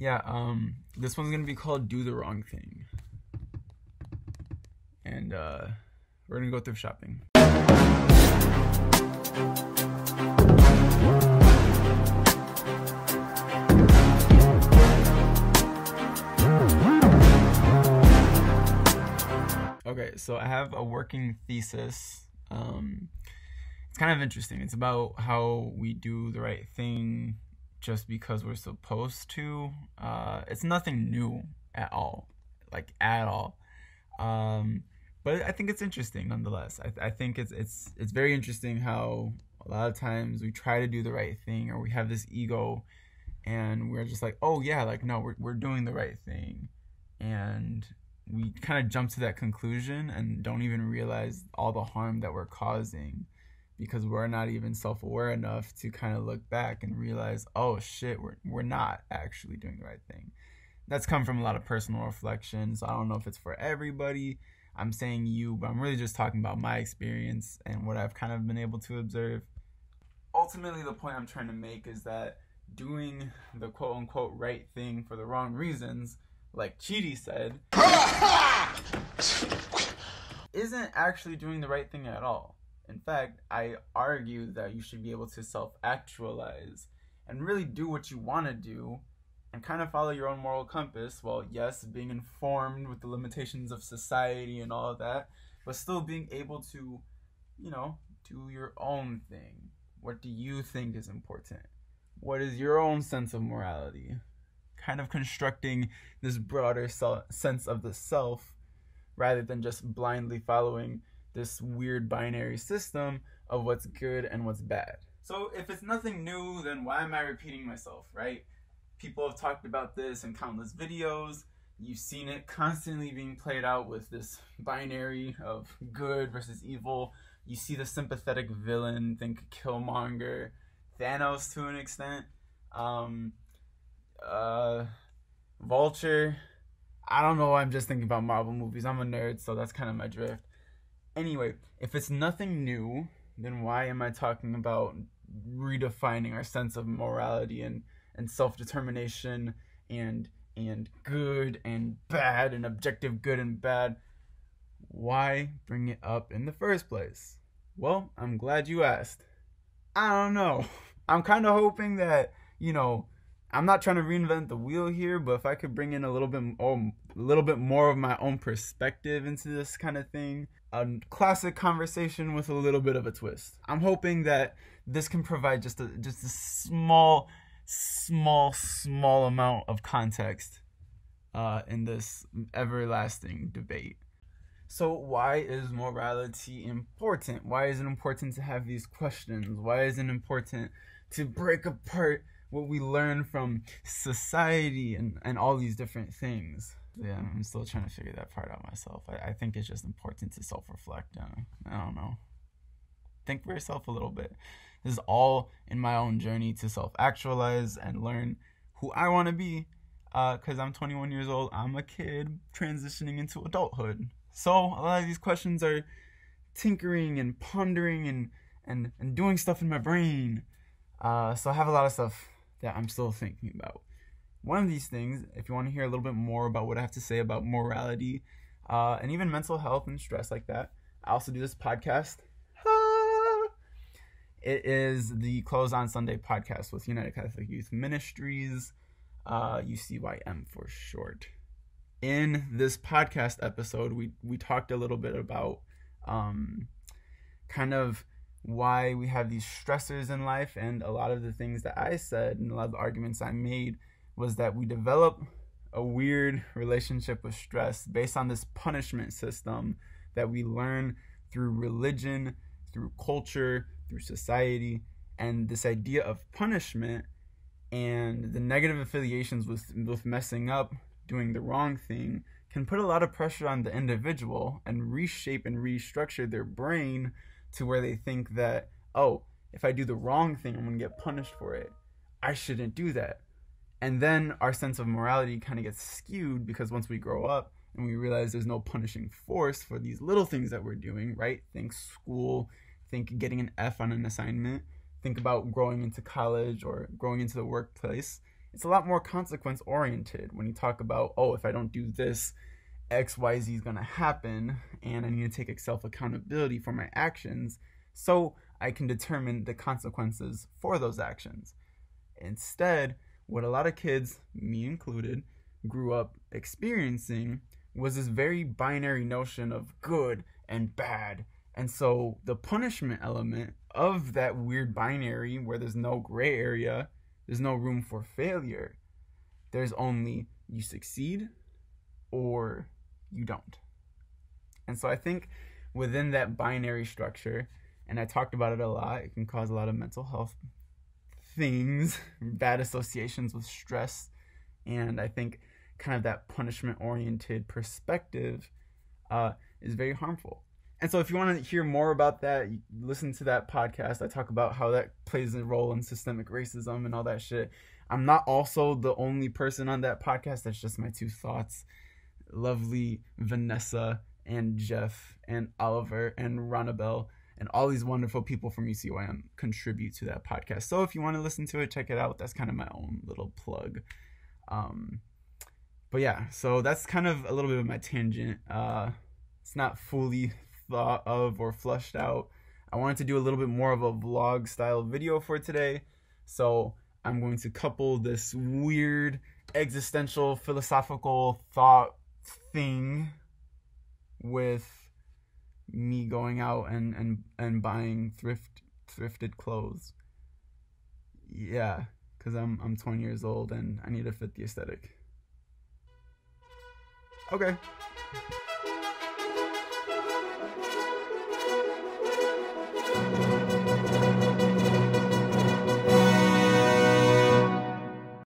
yeah, um, this one's gonna be called "Do the Wrong Thing," and uh, we're gonna go through shopping. Okay, so I have a working thesis. Um, it's kind of interesting. It's about how we do the right thing just because we're supposed to. Uh, it's nothing new at all, like at all. Um, but I think it's interesting nonetheless. I, I think it's it's it's very interesting how a lot of times we try to do the right thing or we have this ego and we're just like, oh yeah, like no, we're we're doing the right thing, and we kind of jump to that conclusion and don't even realize all the harm that we're causing because we're not even self-aware enough to kind of look back and realize oh shit we're, we're not actually doing the right thing. That's come from a lot of personal reflections. So i don't know if it's for everybody i'm saying you but i'm really just talking about my experience and what i've kind of been able to observe. Ultimately the point i'm trying to make is that doing the quote unquote right thing for the wrong reasons like Chidi said, isn't actually doing the right thing at all. In fact, I argue that you should be able to self actualize and really do what you want to do and kind of follow your own moral compass while, yes, being informed with the limitations of society and all of that, but still being able to, you know, do your own thing. What do you think is important? What is your own sense of morality? kind of constructing this broader sense of the self rather than just blindly following this weird binary system of what's good and what's bad. So if it's nothing new, then why am I repeating myself, right? People have talked about this in countless videos. You've seen it constantly being played out with this binary of good versus evil. You see the sympathetic villain, think Killmonger, Thanos to an extent. Um, uh, Vulture. I don't know. I'm just thinking about Marvel movies. I'm a nerd, so that's kind of my drift. Anyway, if it's nothing new, then why am I talking about redefining our sense of morality and, and self determination and and good and bad and objective good and bad? Why bring it up in the first place? Well, I'm glad you asked. I don't know. I'm kind of hoping that, you know, I'm not trying to reinvent the wheel here, but if I could bring in a little bit more, a little bit more of my own perspective into this kind of thing, a classic conversation with a little bit of a twist. I'm hoping that this can provide just a just a small, small, small amount of context uh, in this everlasting debate. So, why is morality important? Why is it important to have these questions? Why is it important to break apart? What we learn from society and, and all these different things. Yeah, I'm still trying to figure that part out myself. I, I think it's just important to self reflect. I don't know. Think for yourself a little bit. This is all in my own journey to self actualize and learn who I want to be. Because uh, I'm 21 years old, I'm a kid transitioning into adulthood. So a lot of these questions are tinkering and pondering and, and, and doing stuff in my brain. Uh, so I have a lot of stuff that I'm still thinking about. One of these things, if you want to hear a little bit more about what I have to say about morality uh, and even mental health and stress like that, I also do this podcast. It is the Close on Sunday podcast with United Catholic Youth Ministries, uh, UCYM for short. In this podcast episode, we we talked a little bit about um, kind of why we have these stressors in life. And a lot of the things that I said and a lot of the arguments I made was that we develop a weird relationship with stress based on this punishment system that we learn through religion, through culture, through society, and this idea of punishment and the negative affiliations with with messing up, doing the wrong thing can put a lot of pressure on the individual and reshape and restructure their brain to where they think that, oh, if I do the wrong thing, I'm going to get punished for it. I shouldn't do that. And then our sense of morality kind of gets skewed because once we grow up and we realize there's no punishing force for these little things that we're doing, right? Think school, think getting an F on an assignment, think about growing into college or growing into the workplace it's a lot more consequence oriented when you talk about, oh, if I don't do this, XYZ is going to happen, and I need to take self accountability for my actions so I can determine the consequences for those actions. Instead, what a lot of kids, me included, grew up experiencing was this very binary notion of good and bad. And so the punishment element of that weird binary where there's no gray area, there's no room for failure. There's only you succeed or you don't. And so I think within that binary structure, and I talked about it a lot, it can cause a lot of mental health things, bad associations with stress. And I think kind of that punishment oriented perspective uh, is very harmful. And so, if you want to hear more about that, listen to that podcast. I talk about how that plays a role in systemic racism and all that shit. I'm not also the only person on that podcast. That's just my two thoughts. Lovely Vanessa and Jeff and Oliver and Ronabel and all these wonderful people from UCYM contribute to that podcast. So if you want to listen to it, check it out. That's kind of my own little plug. Um, but yeah, so that's kind of a little bit of my tangent. Uh, it's not fully thought of or flushed out. I wanted to do a little bit more of a vlog style video for today. So I'm going to couple this weird existential philosophical thought thing with me going out and, and, and buying thrift thrifted clothes. Yeah, because I'm I'm 20 years old and I need to fit the aesthetic. Okay.